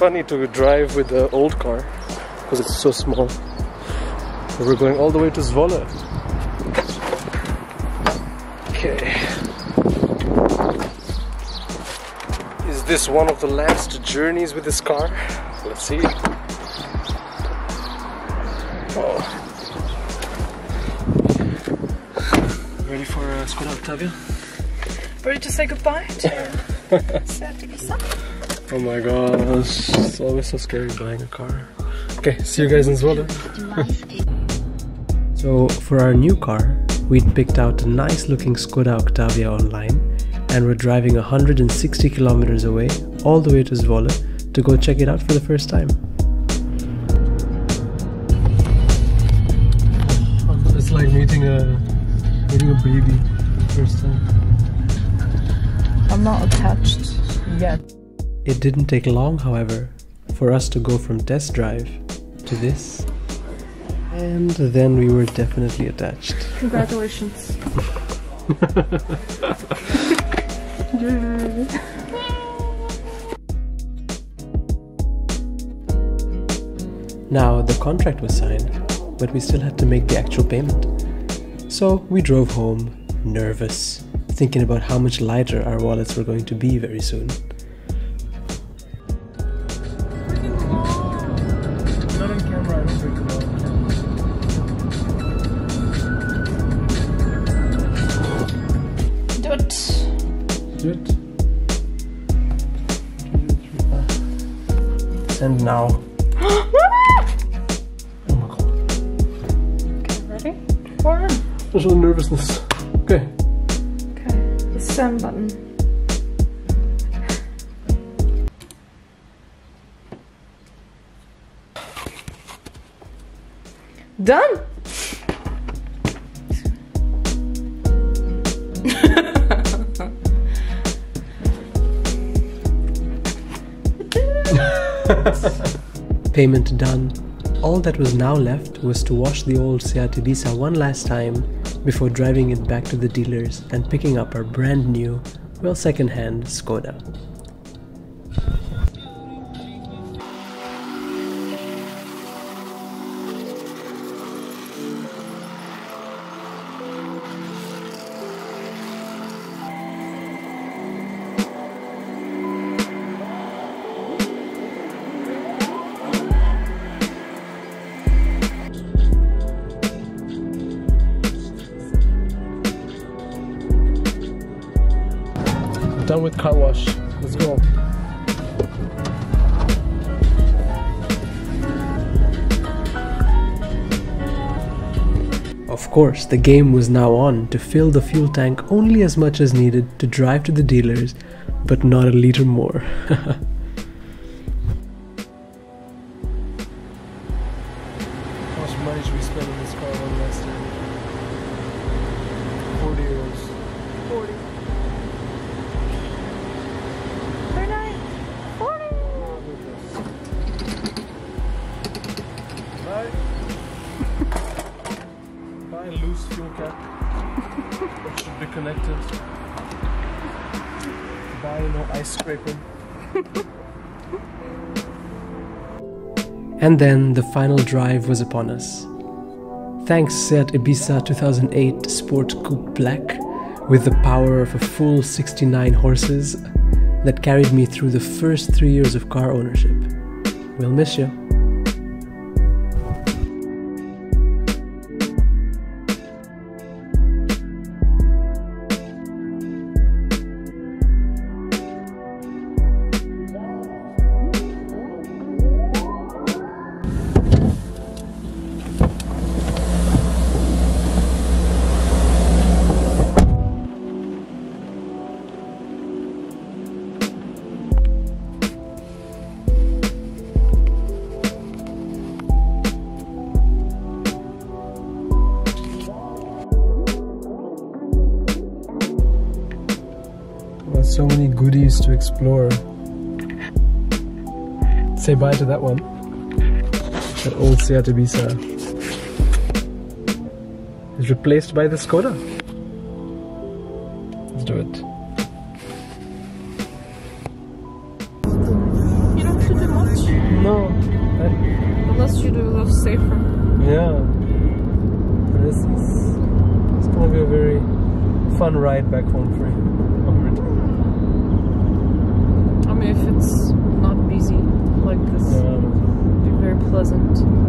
funny to drive with the old car because it's so small. We're going all the way to Zwolle. Okay. Is this one of the last journeys with this car? Let's see. Oh. Ready for uh, Skoda Octavia? Ready to say goodbye to Seat Oh my gosh, it's always so scary buying a car. Okay, see you guys in Zwolle. so for our new car, we'd picked out a nice looking Skoda Octavia online and we're driving 160 kilometers away all the way to Zwolle to go check it out for the first time. It's like meeting a meeting a baby for the first time. I'm not attached yet. It didn't take long, however, for us to go from test drive to this. And then we were definitely attached. Congratulations. Now, the contract was signed, but we still had to make the actual payment. So we drove home, nervous, thinking about how much lighter our wallets were going to be very soon. Send now. Oh my god. Okay, ready? One. There's a little nervousness. Okay. Okay, the send button. Done! Payment done. All that was now left was to wash the old Seat Ibiza one last time before driving it back to the dealers and picking up our brand new, well second-hand Skoda. Done with car wash. Let's go. Of course, the game was now on to fill the fuel tank only as much as needed to drive to the dealers, but not a liter more. loose fuel cap. it should be connected. Buy no ice scraping. and then the final drive was upon us. Thanks Seat Ibiza 2008 Sport Coupe Black with the power of a full 69 horses that carried me through the first three years of car ownership. We'll miss you. So many goodies to explore. Say bye to that one. That old Seat Ibiza is replaced by the Skoda. Let's do it. You don't have to do much. Unless you do love safer. Yeah. This is it's gonna be a very fun ride back home for you it's not busy like this. Yeah. Be very pleasant.